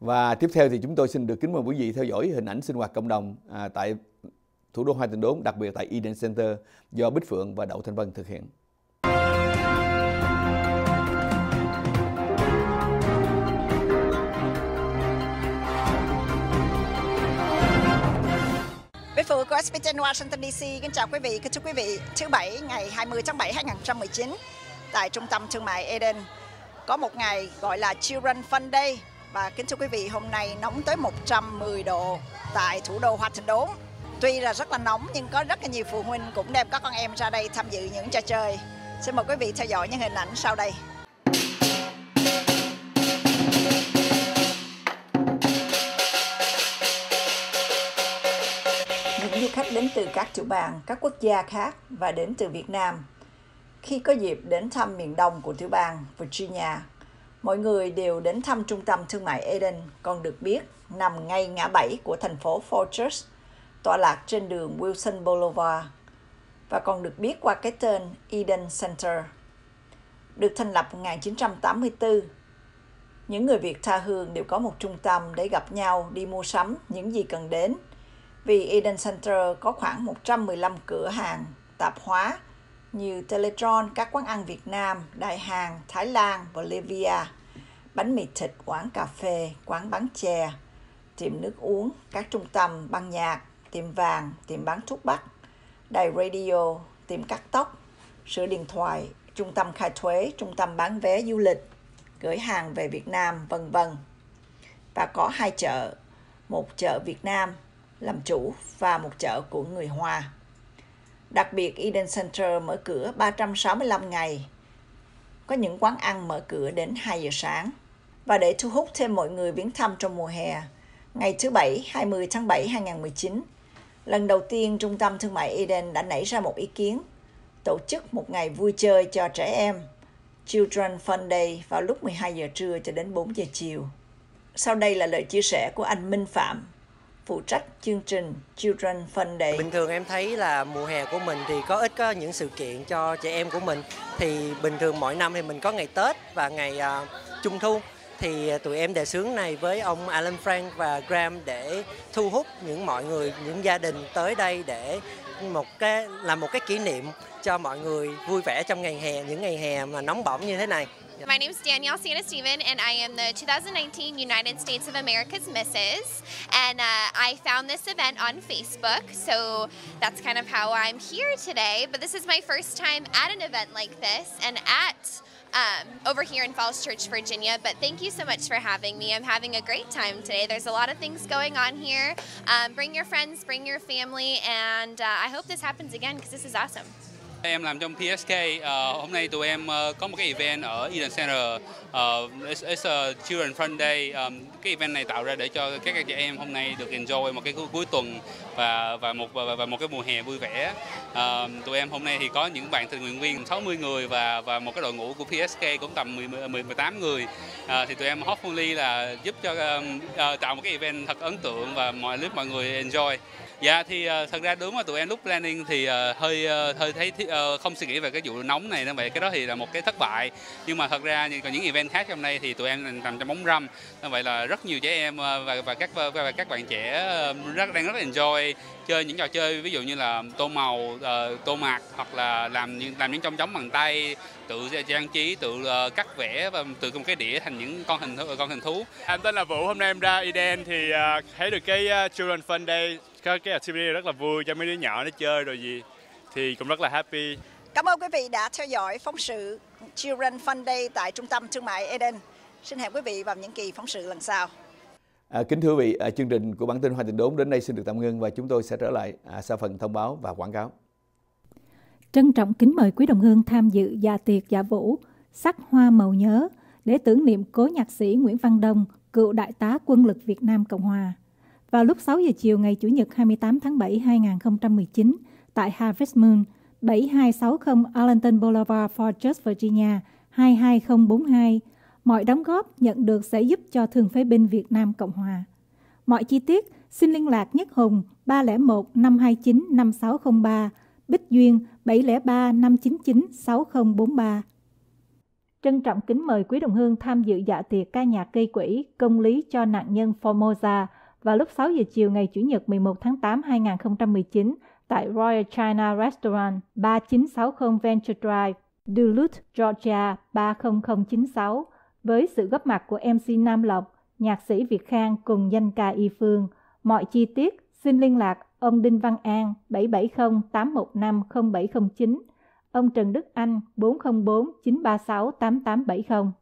Và tiếp theo thì chúng tôi xin được kính mời quý vị theo dõi hình ảnh sinh hoạt cộng đồng à, tại thủ đô Hoa Tình Đốn, đặc biệt tại Eden Center do Bích Phượng và Đậu Thanh Vân thực hiện. Bích Phượng của SBT Washington DC kính chào quý vị, kính chúc quý vị thứ bảy ngày 20 tháng 7 2019 tại trung tâm thương mại Eden có một ngày gọi là Children Fun Day và kính chúc quý vị hôm nay nóng tới 110 độ tại thủ đô Hoa Thành Đốn. Tuy là rất là nóng nhưng có rất là nhiều phụ huynh cũng đem các con em ra đây tham dự những trò chơi. Xin mời quý vị theo dõi những hình ảnh sau đây. Những du khách đến từ các chủ bang, các quốc gia khác và đến từ Việt Nam khi có dịp đến thăm miền đông của tiểu bang Virginia, mọi người đều đến thăm trung tâm thương mại Eden, còn được biết nằm ngay ngã bảy của thành phố Fortress, tọa lạc trên đường Wilson Boulevard và còn được biết qua cái tên Eden Center. Được thành lập 1984, những người Việt tha hương đều có một trung tâm để gặp nhau đi mua sắm những gì cần đến. Vì Eden Center có khoảng 115 cửa hàng, tạp hóa, như Teletron, các quán ăn Việt Nam, Đại Hàn, Thái Lan, Bolivia, bánh mì thịt, quán cà phê, quán bán chè, tiệm nước uống, các trung tâm băng nhạc, tiệm vàng, tiệm bán thuốc bắc, đài radio, tiệm cắt tóc, sửa điện thoại, trung tâm khai thuế, trung tâm bán vé du lịch, gửi hàng về Việt Nam, vân vân. Và có hai chợ, một chợ Việt Nam làm chủ và một chợ của người Hoa. Đặc biệt Eden Center mở cửa 365 ngày. Có những quán ăn mở cửa đến 2 giờ sáng. Và để thu hút thêm mọi người viếng thăm trong mùa hè, ngày thứ Bảy 20 tháng 7 2019, lần đầu tiên Trung tâm Thương mại Eden đã nảy ra một ý kiến tổ chức một ngày vui chơi cho trẻ em Children Fun Day vào lúc 12 giờ trưa cho đến 4 giờ chiều. Sau đây là lời chia sẻ của anh Minh Phạm, phụ trách chương trình Children Fun Day. Bình thường em thấy là mùa hè của mình thì có ít có những sự kiện cho trẻ em của mình. Thì bình thường mỗi năm thì mình có ngày Tết và ngày uh, Trung thu thì à, tụi em đề xướng này với ông Alan Frank và Graham để thu hút những mọi người, những gia đình tới đây để một cái làm một cái kỷ niệm cho mọi người vui vẻ trong ngày hè, những ngày hè mà nóng bỏng như thế này. My name is Danielle Santa Steven, and I am the 2019 United States of America's Misses. And uh, I found this event on Facebook, so that's kind of how I'm here today. But this is my first time at an event like this and at um, over here in Falls Church, Virginia. But thank you so much for having me. I'm having a great time today. There's a lot of things going on here. Um, bring your friends, bring your family, and uh, I hope this happens again because this is awesome. Em làm trong PSK. Uh, ờ, hôm nay tụi em uh, có một cái event ở Eden Center. Uh, it's, it's a Children Fun Day. Um, cái event này tạo ra để cho các trẻ em hôm nay được enjoy một cái cuối tuần và và một và, và một cái mùa hè vui vẻ. Uh, tụi em hôm nay thì có những bạn tình nguyện viên 60 người và và một cái đội ngũ của PSK cũng tầm 10, 10 18 người. Uh, thì tụi em hopefully là giúp cho um, uh, tạo một cái event thật ấn tượng và mọi lúc mọi người enjoy. Dạ thì uh, thật ra đúng là tụi em lúc planning thì uh, hơi uh, hơi thấy uh, không suy nghĩ về cái vụ nóng này nên vậy cái đó thì là một cái thất bại. Nhưng mà thật ra còn những event khác trong đây thì tụi em nằm trong bóng râm. Nên vậy là rất nhiều trẻ em uh, và và các và các bạn trẻ uh, rất đang rất enjoy chơi những trò chơi ví dụ như là tô màu uh, tô mạc hoặc là làm những làm những trong chóng bằng tay tự trang trí tự uh, cắt vẽ và từ một cái đĩa thành những con hình con hình thú em tên là Vũ hôm nay em ra Eden thì uh, thấy được cái uh, Children Fun Day có cái activity rất là vui cho mấy đứa nhỏ nó chơi rồi gì thì cũng rất là happy. Cảm ơn quý vị đã theo dõi phóng sự Children Fun Day tại trung tâm thương mại Eden. Xin hẹn quý vị vào những kỳ phóng sự lần sau. À, kính thưa quý vị, à, chương trình của bản tin Hoa Tình Đốn đến đây xin được tạm ngưng và chúng tôi sẽ trở lại à, sau phần thông báo và quảng cáo. Trân trọng kính mời quý đồng hương tham dự dạ tiệc dạ vũ sắc hoa màu nhớ để tưởng niệm cố nhạc sĩ Nguyễn Văn Đông, cựu đại tá quân lực Việt Nam Cộng Hòa. Vào lúc 6 giờ chiều ngày Chủ nhật 28 tháng 7 2019 tại Harvest Moon, 7260 Arlington Boulevard, Fortress, Virginia 22042, mọi đóng góp nhận được sẽ giúp cho Thường phế binh Việt Nam Cộng Hòa. Mọi chi tiết xin liên lạc Nhất Hùng 301 529 5603, Bích Duyên 703 599 6043. trân trọng kính mời quý đồng hương tham dự dạ tiệc ca nhạc gây quỹ công lý cho nạn nhân Formosa vào lúc 6 giờ chiều ngày Chủ nhật 11 tháng 8 2019 tại Royal China Restaurant 3960 Venture Drive, Duluth, Georgia 30096 với sự góp mặt của MC Nam Lộc, nhạc sĩ Việt Khang cùng danh ca Y Phương. Mọi chi tiết xin liên lạc ông Đinh Văn An 770 815 0709, ông Trần Đức Anh 404 936 8870.